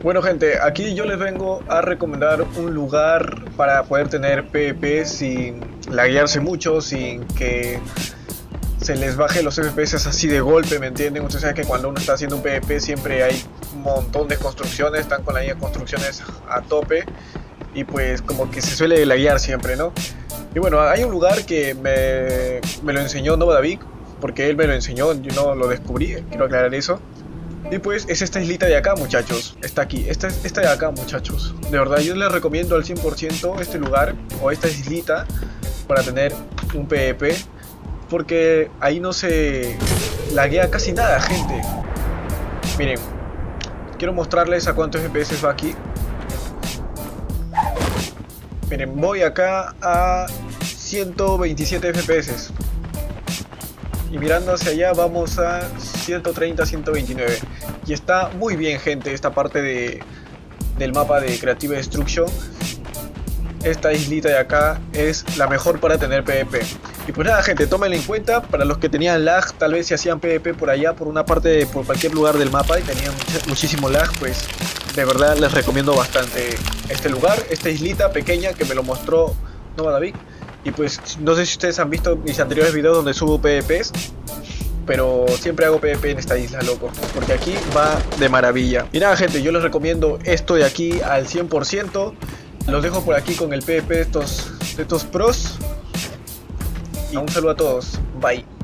Bueno gente, aquí yo les vengo a recomendar un lugar para poder tener PvP sin laguearse mucho, sin que se les baje los FPS así de golpe, ¿me entienden? Ustedes saben que cuando uno está haciendo un PvP siempre hay un montón de construcciones, están con las construcciones a tope y pues como que se suele laguear siempre, ¿no? Y bueno, hay un lugar que me, me lo enseñó Nova David, porque él me lo enseñó, yo no lo descubrí, quiero aclarar eso. Y pues es esta islita de acá, muchachos. Está aquí. Esta, esta de acá, muchachos. De verdad, yo les recomiendo al 100% este lugar o esta islita para tener un PvP. Porque ahí no se laguea casi nada, gente. Miren, quiero mostrarles a cuántos FPS va aquí. Miren, voy acá a 127 FPS y mirando hacia allá vamos a 130, 129. Y está muy bien gente esta parte de, del mapa de Creative Destruction. Esta islita de acá es la mejor para tener PvP. Y pues nada gente, tómenla en cuenta. Para los que tenían lag, tal vez si hacían PvP por allá, por una parte, por cualquier lugar del mapa y tenían muchísimo lag, pues de verdad les recomiendo bastante este lugar, esta islita pequeña que me lo mostró Nova David. Y pues no sé si ustedes han visto mis anteriores videos donde subo PvPs, pero siempre hago PvP en esta isla, loco, porque aquí va de maravilla. Y nada, gente, yo les recomiendo esto de aquí al 100%. Los dejo por aquí con el PvP de estos, de estos pros. Y un saludo a todos. Bye.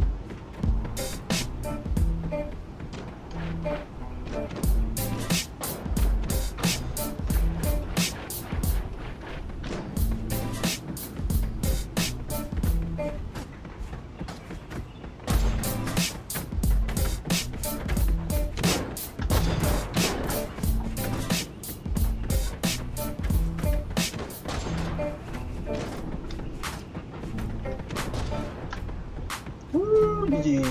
이제